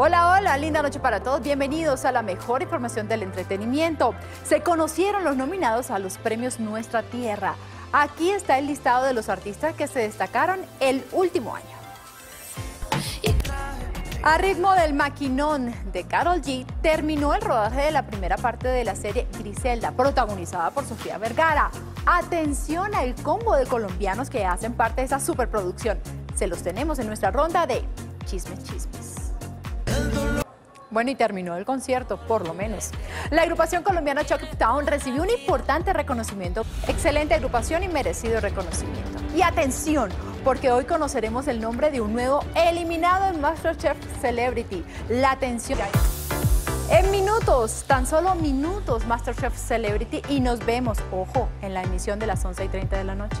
Hola, hola, linda noche para todos. Bienvenidos a la mejor información del entretenimiento. Se conocieron los nominados a los premios Nuestra Tierra. Aquí está el listado de los artistas que se destacaron el último año. A ritmo del maquinón de Carol G, terminó el rodaje de la primera parte de la serie Griselda, protagonizada por Sofía Vergara. Atención al combo de colombianos que hacen parte de esa superproducción. Se los tenemos en nuestra ronda de chismes chismes. Bueno, y terminó el concierto, por lo menos. La agrupación colombiana Town recibió un importante reconocimiento. Excelente agrupación y merecido reconocimiento. Y atención, porque hoy conoceremos el nombre de un nuevo eliminado en MasterChef Celebrity. La atención. En minutos, tan solo minutos, MasterChef Celebrity y nos vemos, ojo, en la emisión de las 11 y 30 de la noche.